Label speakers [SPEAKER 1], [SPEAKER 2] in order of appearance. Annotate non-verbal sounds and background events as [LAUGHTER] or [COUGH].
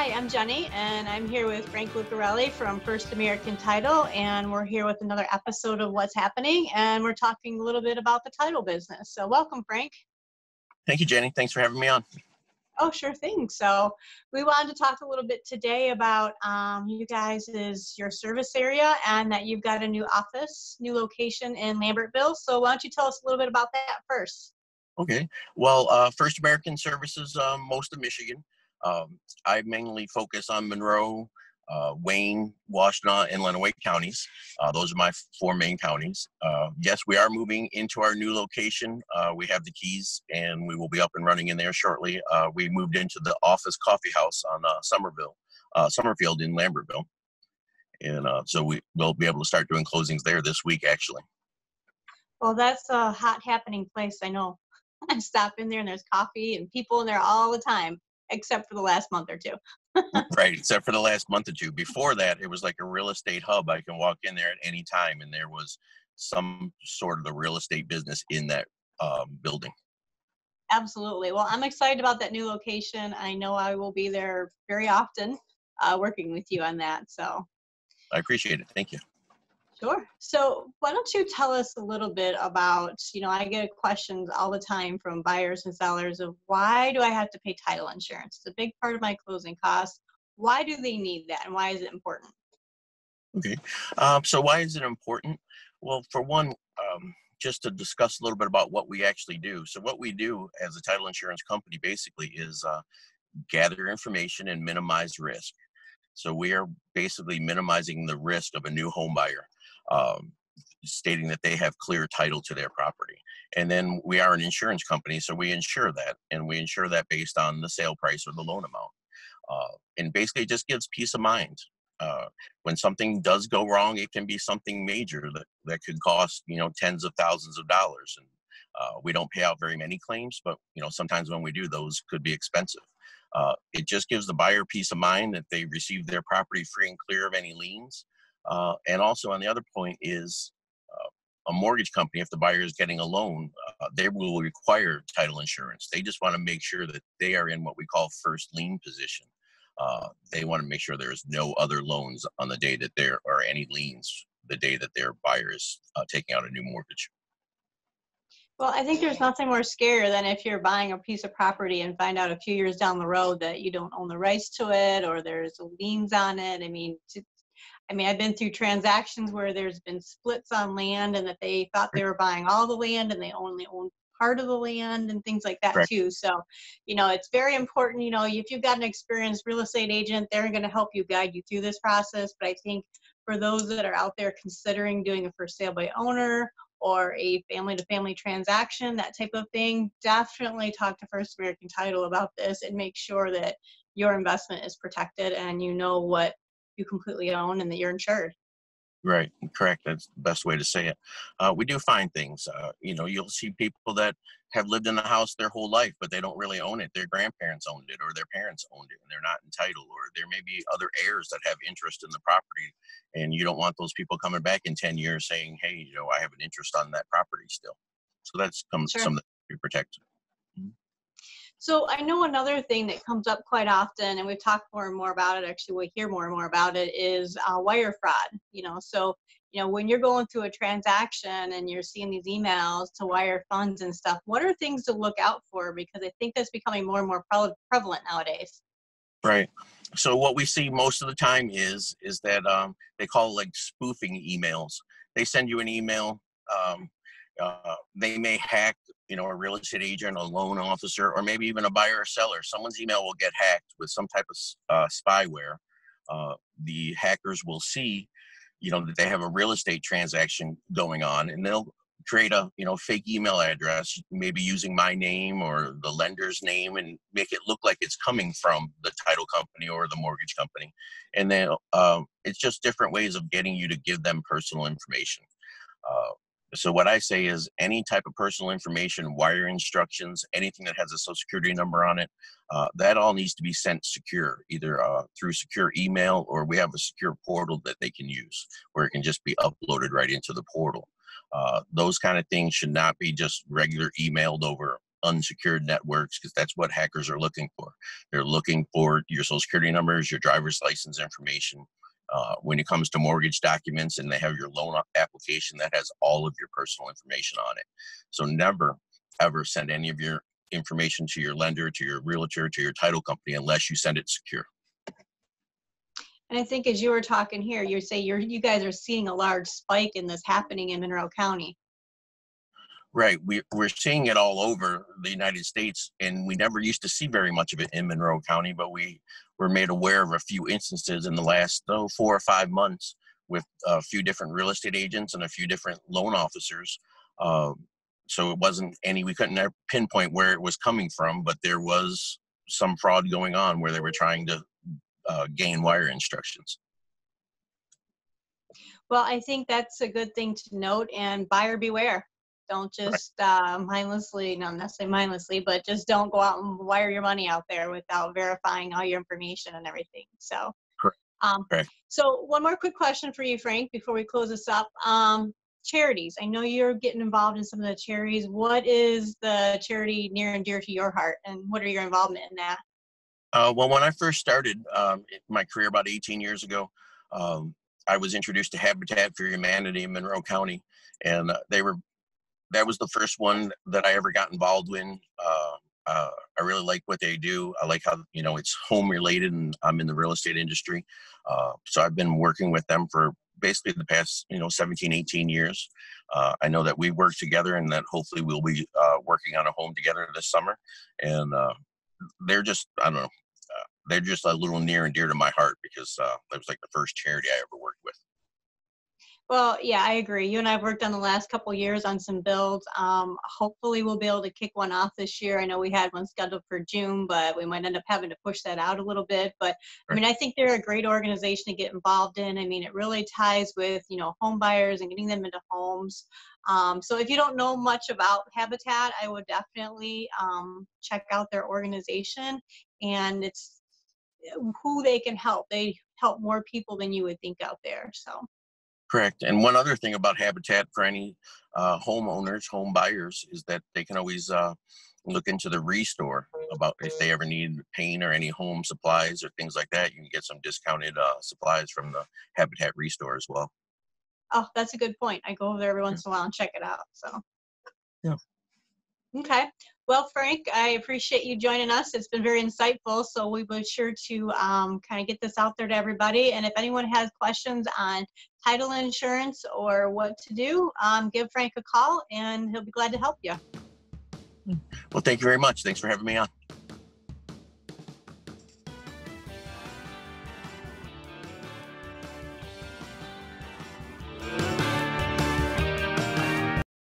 [SPEAKER 1] Hi, I'm Jenny, and I'm here with Frank Lucarelli from First American Title, and we're here with another episode of What's Happening, and we're talking a little bit about the title business. So, welcome, Frank.
[SPEAKER 2] Thank you, Jenny. Thanks for having me on.
[SPEAKER 1] Oh, sure thing. So, we wanted to talk a little bit today about um, you guys' is your service area, and that you've got a new office, new location in Lambertville. So, why don't you tell us a little bit about that first?
[SPEAKER 2] Okay. Well, uh, First American services um, most of Michigan. Um, I mainly focus on Monroe, uh, Wayne, Washtenaw, and Lenawee counties. Uh, those are my four main counties. Uh, yes, we are moving into our new location. Uh, we have the keys and we will be up and running in there shortly. Uh, we moved into the office coffee house on uh, Somerville, Summerfield in Lambertville. And so we will be able to start doing closings there this week, actually.
[SPEAKER 1] Well, that's a hot happening place. I know. [LAUGHS] I stop in there and there's coffee and people in there all the time except for the last month or two. [LAUGHS]
[SPEAKER 2] right, except for the last month or two. Before that, it was like a real estate hub. I can walk in there at any time, and there was some sort of the real estate business in that um, building.
[SPEAKER 1] Absolutely. Well, I'm excited about that new location. I know I will be there very often, uh, working with you on that. So
[SPEAKER 2] I appreciate it. Thank you.
[SPEAKER 1] Sure. So why don't you tell us a little bit about, you know, I get questions all the time from buyers and sellers of why do I have to pay title insurance? It's a big part of my closing costs. Why do they need that and why is it important?
[SPEAKER 2] Okay. Um, so why is it important? Well, for one, um, just to discuss a little bit about what we actually do. So what we do as a title insurance company basically is uh, gather information and minimize risk. So we are basically minimizing the risk of a new home buyer um, stating that they have clear title to their property. And then we are an insurance company, so we insure that, and we insure that based on the sale price or the loan amount. Uh, and basically, it just gives peace of mind. Uh, when something does go wrong, it can be something major that, that could cost you know tens of thousands of dollars. And uh, we don't pay out very many claims, but you know sometimes when we do, those could be expensive. Uh, it just gives the buyer peace of mind that they receive their property free and clear of any liens. Uh, and also on the other point is uh, a mortgage company, if the buyer is getting a loan, uh, they will require title insurance. They just want to make sure that they are in what we call first lien position. Uh, they want to make sure there's no other loans on the day that there are any liens the day that their buyer is uh, taking out a new mortgage.
[SPEAKER 1] Well, I think there's nothing more scary than if you're buying a piece of property and find out a few years down the road that you don't own the rights to it or there's liens on it. I mean, to, I mean, I've been through transactions where there's been splits on land and that they thought they were buying all the land and they only own part of the land and things like that right. too. So, you know, it's very important, you know, if you've got an experienced real estate agent, they're going to help you guide you through this process. But I think for those that are out there considering doing a for sale by owner or a family to family transaction, that type of thing, definitely talk to First American Title about this and make sure that your investment is protected and you know what you completely own and that you're insured.
[SPEAKER 2] Right, correct. That's the best way to say it. Uh, we do find things. Uh, you know, you'll see people that have lived in the house their whole life, but they don't really own it. Their grandparents owned it, or their parents owned it, and they're not entitled. Or there may be other heirs that have interest in the property, and you don't want those people coming back in ten years saying, "Hey, you know, I have an interest on that property still." So that's comes sure. something that we protect.
[SPEAKER 1] So I know another thing that comes up quite often, and we've talked more and more about it. Actually, we hear more and more about it is uh, wire fraud. You know, so you know when you're going through a transaction and you're seeing these emails to wire funds and stuff, what are things to look out for? Because I think that's becoming more and more pre- prevalent nowadays.
[SPEAKER 2] Right. So what we see most of the time is is that um, they call like spoofing emails. They send you an email. Um, uh, they may hack you know, a real estate agent, a loan officer, or maybe even a buyer or seller. Someone's email will get hacked with some type of uh, spyware. Uh, the hackers will see, you know, that they have a real estate transaction going on, and they'll create a you know fake email address, maybe using my name or the lender's name, and make it look like it's coming from the title company or the mortgage company. And then uh, it's just different ways of getting you to give them personal information. So what I say is any type of personal information, wire instructions, anything that has a social security number on it, uh, that all needs to be sent secure, either uh, through secure email or we have a secure portal that they can use where it can just be uploaded right into the portal. Uh, those kind of things should not be just regular emailed over unsecured networks because that's what hackers are looking for. They're looking for your social security numbers, your driver's license information. Uh, when it comes to mortgage documents and they have your loan application that has all of your personal information on it. So never ever send any of your information to your lender, to your realtor, to your title company unless you send it secure.
[SPEAKER 1] And I think as you were talking here, you say you're you guys are seeing a large spike in this happening in Monroe County.
[SPEAKER 2] Right. We, we're seeing it all over the United States, and we never used to see very much of it in Monroe County, but we were made aware of a few instances in the last oh, four or five months with a few different real estate agents and a few different loan officers. Um, so it wasn't any, we couldn't pinpoint where it was coming from, but there was some fraud going on where they were trying to uh, gain wire instructions.
[SPEAKER 1] Well, I think that's a good thing to note and buyer beware. Don't just uh, mindlessly, not necessarily mindlessly, but just don't go out and wire your money out there without verifying all your information and everything. So. Um, so one more quick question for you, Frank, before we close this up. Um, charities. I know you're getting involved in some of the charities. What is the charity near and dear to your heart, and what are your involvement in that?
[SPEAKER 2] Uh, well, when I first started um, my career about 18 years ago, um, I was introduced to Habitat for Humanity in Monroe County, and uh, they were that was the first one that I ever got involved in. Uh, uh, I really like what they do. I like how you know it's home related, and I'm in the real estate industry, uh, so I've been working with them for basically the past you know 17, 18 years. Uh, I know that we work together, and that hopefully we'll be uh, working on a home together this summer. And uh, they're just I don't know, they're just a little near and dear to my heart because that was like the first charity I ever worked with.
[SPEAKER 1] Well, yeah, I agree. You and I have worked on the last couple years on some builds. Um, hopefully, we'll be able to kick one off this year. I know we had one scheduled for June, but we might end up having to push that out a little bit. But I mean, I think they're a great organization to get involved in. I mean, it really ties with you know home buyers and getting them into homes. Um, so if you don't know much about Habitat, I would definitely um, check out their organization, and it's who they can help. They help more people than you would think out there. So.
[SPEAKER 2] Correct. And one other thing about Habitat for any uh, homeowners, home buyers, is that they can always uh, look into the restore about if they ever need paint or any home supplies or things like that. You can get some discounted uh, supplies from the Habitat Restore as well.
[SPEAKER 1] Oh, that's a good point. I go over there every once in a while and check it out. So.
[SPEAKER 2] Yeah.
[SPEAKER 1] Okay. Well, Frank, I appreciate you joining us. It's been very insightful. So we will be sure to um, kind of get this out there to everybody. And if anyone has questions on title insurance or what to do, um, give Frank a call and he'll be glad to help you.
[SPEAKER 2] Well, thank you very much. Thanks for having me on.